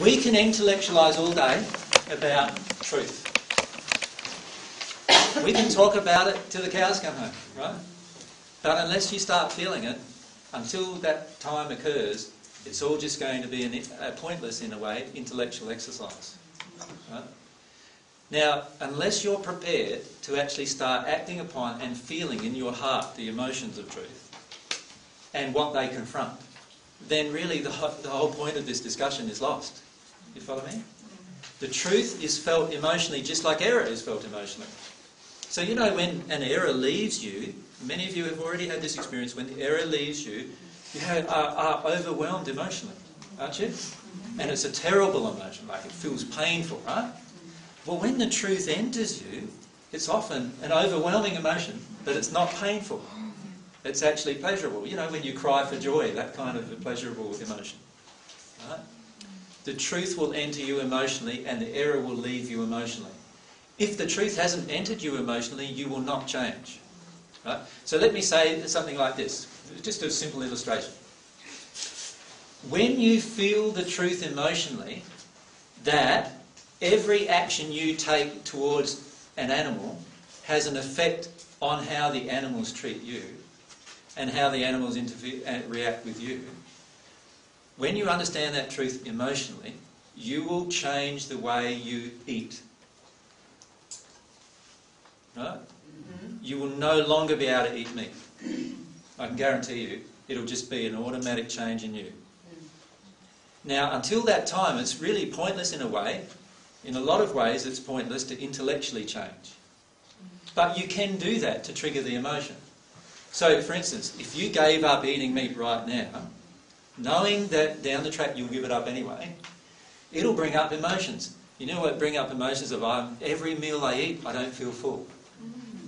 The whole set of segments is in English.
we can intellectualize all day about truth. We can talk about it till the cows come home, right? But unless you start feeling it, until that time occurs, it's all just going to be an, a pointless, in a way, intellectual exercise. Right? Now, unless you're prepared to actually start acting upon and feeling in your heart the emotions of truth and what they confront, then really the, the whole point of this discussion is lost. You follow me? The truth is felt emotionally just like error is felt emotionally. So, you know, when an error leaves you, many of you have already had this experience, when the error leaves you, you are, are overwhelmed emotionally, aren't you? And it's a terrible emotion, like it feels painful, right? Well, when the truth enters you, it's often an overwhelming emotion, but it's not painful. It's actually pleasurable. You know, when you cry for joy, that kind of a pleasurable emotion. Right? The truth will enter you emotionally, and the error will leave you emotionally. If the truth hasn't entered you emotionally, you will not change. Right? So let me say something like this, just a simple illustration. When you feel the truth emotionally, that every action you take towards an animal has an effect on how the animals treat you and how the animals uh, react with you. When you understand that truth emotionally, you will change the way you eat. Right? Mm-hmm. You will no longer be able to eat meat. I can guarantee you, it'll just be an automatic change in you. Now, until that time, it's really pointless in a way. In a lot of ways, it's pointless to intellectually change. But you can do that to trigger the emotion. So, for instance, if you gave up eating meat right now, knowing that down the track you'll give it up anyway, it'll bring up emotions. You know what bring up emotions of I'm, every meal I eat, I don't feel full.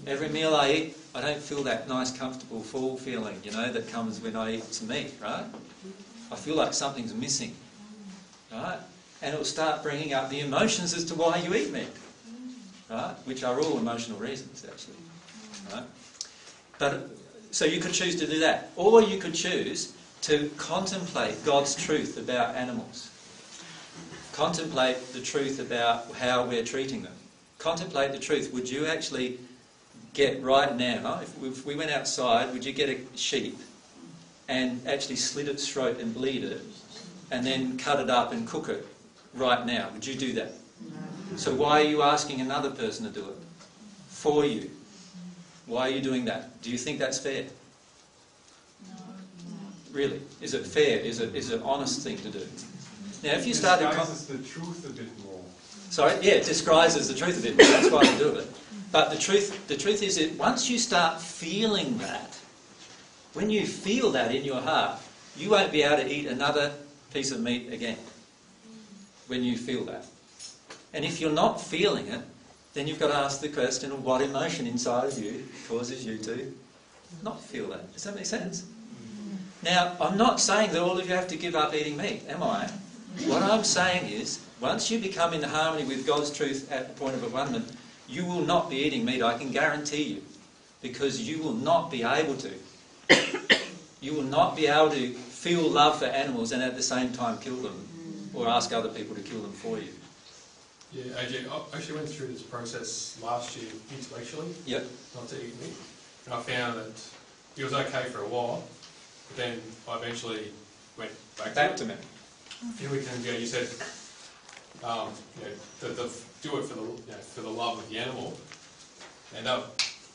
Every meal I eat, I don't feel that nice, comfortable, full feeling, you know, that comes when I eat some meat, right? I feel like something's missing, right? And it'll start bringing up the emotions as to why you eat meat, right? Which are all emotional reasons, actually, right? But so you could choose to do that, or you could choose to contemplate God's truth about animals. Contemplate the truth about how we're treating them. Contemplate the truth. Would you actually get right now, if we went outside, would you get a sheep and actually slit its throat and bleed it and then cut it up and cook it right now? Would you do that? So why are you asking another person to do it? For you. Why are you doing that? Do you think that's fair? Really? Is it fair? Is it, is it an honest thing to do? Now, if you start to... Con- the truth a bit more. Sorry? Yeah, it disguises the truth a bit more. That's why we do it. But the truth, the truth is that once you start feeling that, when you feel that in your heart, you won't be able to eat another piece of meat again. When you feel that. And if you're not feeling it, then you've got to ask the question what emotion inside of you causes you to not feel that. Does that make sense? Now, I'm not saying that all of you have to give up eating meat, am I? What I'm saying is, once you become in harmony with God's truth at the point of abundance, you will not be eating meat, I can guarantee you, because you will not be able to. You will not be able to feel love for animals and at the same time kill them or ask other people to kill them for you. Yeah, AJ, I actually went through this process last year intellectually, yep. not to eat meat, and I found that it was okay for a while, but then I eventually went back, back to, to it. A few weekends ago, you said um, you know, the, the, do it for the you know, for the love of the animal, and that,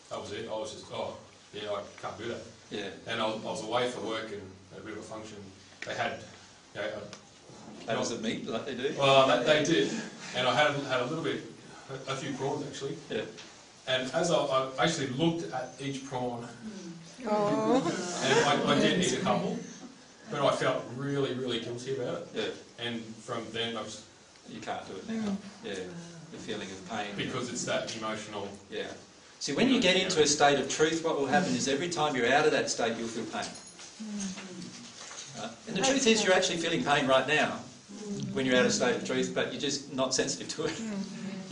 that was it. I was just oh yeah, I can't do that. Yeah. And I was, I was away for work and a bit of a function. They had you know, a, was it meat like they do? Well, they, they did, and I had had a little bit, a, a few prawns actually. Yeah. And as I, I actually looked at each prawn, oh. and I, I did eat a couple, but I felt really, really guilty about it. Yeah. And from then I was you can't do it now. Mm. Yeah, the feeling of pain. Because it's that emotional. Yeah. See, when you get into a state of truth, what will happen is every time you're out of that state, you'll feel pain. Uh, and the truth is, you're actually feeling pain right now when you're out of state of truth, but you're just not sensitive to it.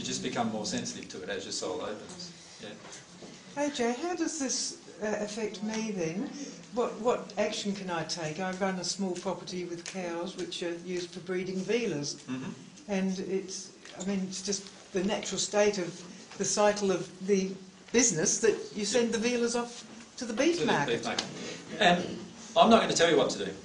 You just become more sensitive to it as your soul opens. Yeah. AJ, how does this uh, affect me then? what, what action can I take? I run a small property with cows which are used for breeding vealers. Mhm. And it's, I mean, it's just the natural state of the cycle of the business that you send the vealers off to the beef To the beef market. And I'm not going to tell you what to do, it,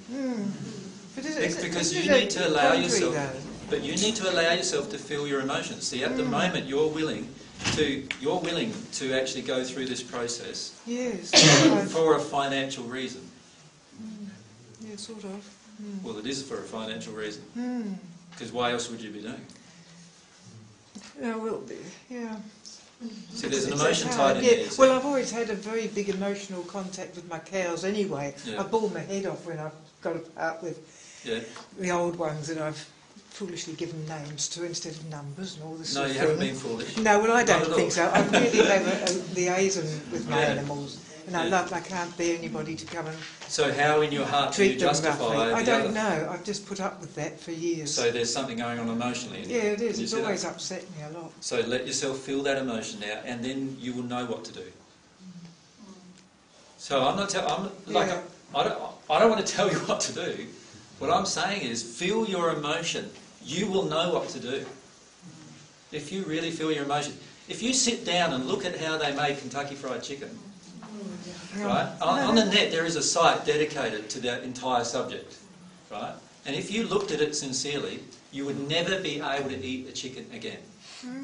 It's it- because you need to allow yourself- though? But you need to allow yourself to feel your emotions. See, at the mm. moment, you're willing to you're willing to actually go through this process Yes, for a financial reason. Mm. yeah, sort of. Hmm. Well, it is for a financial reason. Mm. Because why else would you be doing it? Yeah, well, yeah. See, there's an emotion tied in yeah. there. see. Well, I've always had a very big emotional contact with my cows anyway. Yeah. I bore my head off when I've got to part with yeah. the old ones that I've foolishly given names to instead of numbers and all this No, sort you of haven't thing. been foolish. No, well, I don't think so. I really have a, a liaison with my Yeah. animals, and I love. I can't bear anybody to come and So how in your heart do you treat justify. I don't other? know. I've just put up with that for years. So there's something going on emotionally. in you. yeah, it is. You It's see that? always upset me a lot. So let yourself feel that emotion now, and then you will know what to do. So I'm not telling. I'm like Yeah. I don't. I don't want to tell you what to do. What I'm saying is, feel your emotion. You will know what to do. If you really feel your emotion, if you sit down and look at how they make Kentucky Fried Chicken, right? On, on the net, there is a site dedicated to that entire subject, right? And if you looked at it sincerely, you would never be able to eat a chicken again.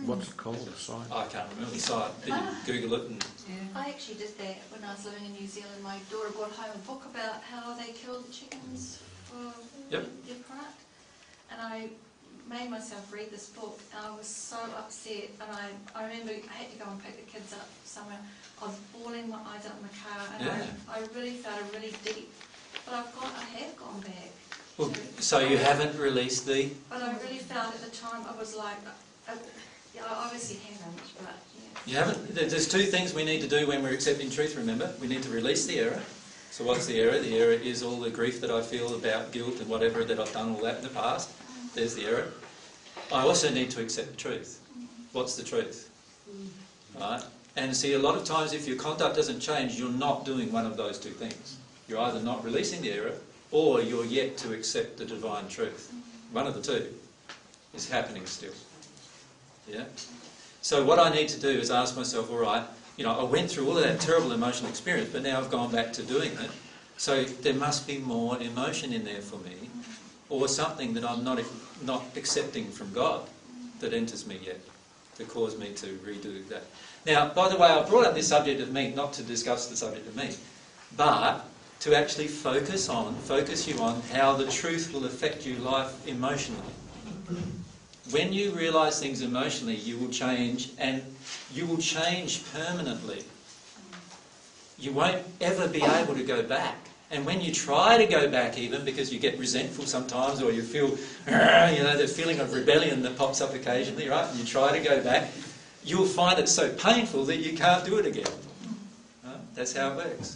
What's it called, the site? I can't remember the site, but you ah. Google it and I actually did that when I was living in New Zealand. My daughter brought home a book about how they killed the chickens for Yep. their product. And I made myself read this book and I was so upset and I, I remember I had to go and pick the kids up somewhere. I was bawling my eyes out in the car and Yeah. I, I really felt a really deep, but I've got I have gone back. Well, to- so you haven't released the. But I really felt at the time I was like, uh, yeah, I obviously haven't, but yeah. You haven't. There's two things we need to do when we're accepting truth. Remember, we need to release the error. So what's the error? The error is all the grief that I feel about guilt and whatever that I've done all that in the past. There's the error. I also need to accept the truth. What's the truth? Right? And see, a lot of times if your conduct doesn't change, you're not doing one of those two things. You're either not releasing the error or you're yet to accept the divine truth. One of the two is happening still. Yeah? So what I need to do is ask myself, all right, you know, I went through all of that terrible emotional experience, but now I've gone back to doing it. So there must be more emotion in there for me, or something that I'm not not accepting from God that enters me yet, to cause me to redo that. Now, by the way, I brought up this subject of meat not to discuss the subject of meat, but to actually focus on, focus you on how the truth will affect your life emotionally. When you realise things emotionally, you will change, and you will change permanently. You won't ever be able to go back. And when you try to go back, even because you get resentful sometimes, or you feel, you know, the feeling of rebellion that pops up occasionally, right? And you try to go back, you'll find it so painful that you can't do it again. Right? That's how it works.